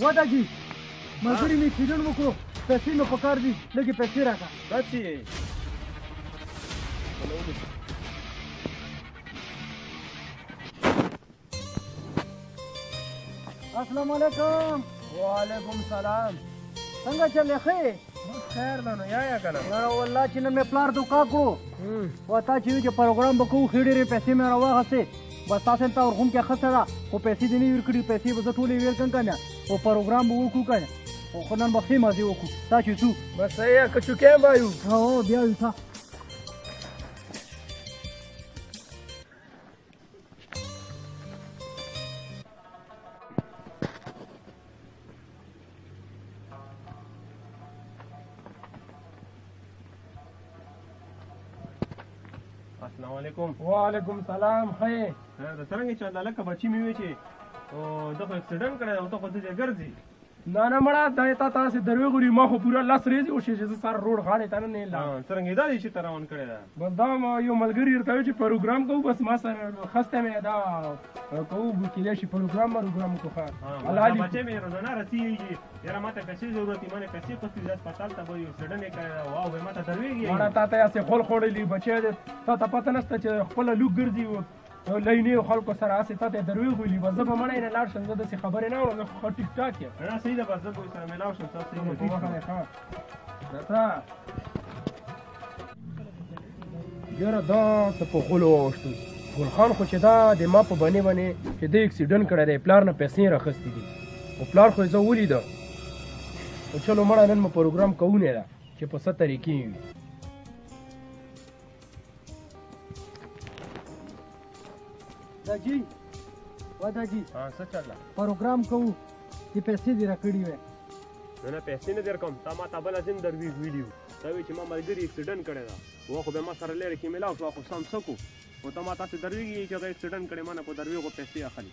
ودا جی مزدوری می کیدون وکړو پیسې مې په کار دي لږې پیسې راکړه داسې یې السلام علیکم وعلیکم سلام څنګه چلې ښه خیر ده نو یا یا کنه نه والله چې نن مې پلار دوکا کړو وتا چې وی چې پروګرام بکو خېډې پیسې مې راوغسه بس تاسو هم تور غوم کې خسته ده خو پیسې دې نه ورکړي پیسې به زه ټولې ورکړم کنه او پروګرام به وکړو کنه او خو نن به ښې مزې وکړو تا چې څو بس یې که چوکې به یو هو بیا یو تا السلام علیکم وعلیکم سلام خی دا څنګه چې الله لکه بچی مې وی چې او د خو اکسیډنټ کړی او ته خو دې ګرځي نه نه مړه دا تا تاسو دروي غوري ما خو پورا لاس ریزي او شي چې سر روډ غاړې ته نه لا څنګه دا دې چې تراون کړی دا بس دا ما یو ملګری ورته وایي چې پروګرام کوو بس ما سره خسته مې دا کوو کېدای شي پروګرام پروګرام کو ښه الله دې بچې مې روزانه رسیږي یاره ماته پیسې ضرورت دي مانه پیسې پسې ځات پتال ته وایو سډن یې کړی او به ماته درویږي وړه تا ته یې خول خوړلې بچې دې تا ته پته نشته چې خپل لوګ ګرځي ته لای نه خلکو سره هسې تا ته درویغ ویلي وه زه به مړی نه لاړ شم زه داسې خبرې نه اورم زه خو ټیک ټاک یم نه صحیح ده بس زه به سره ملاو شم تاسو یې په وخت نه ښه درته یاره دا ته په غولو واوښتو ګل خان خو چې دا د ما په بنې بنې چې د اکسیډنټ کړی دی پلار نه پیسې راخستې دي او پلار خو یې زه ولیده او چلو مړه نن مو پروګرام کوونه ده چې په څه طریقې وي داجی و داجی ها څه چل ده پروګرام کوو چې پیسې دې راکړي وې نه نه پیسې نه در کوم تا ما ته بل ازم در وی ویډیو دا وی چې ما ملګری اکسیډنټ کړی دا و خو به ما سره لري کې ملاو شو خو سم سکو او ته ما تاسو درویږي چې هغه اکسیډنټ کړی ما نه په درویغو پیسې اخلي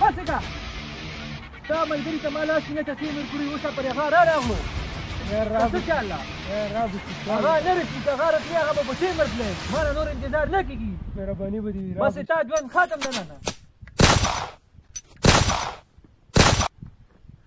پاسکا دا ملګری ته مالا شنه ته تیمر کړی اوسه پر هغه را راغلو څه چې الله هغه نه رسي که هغه رسي هغه به په تیمر تللی ما نه نور انتظار نه کېږي مهرباني به دي بس تا ژوند ختم نه نه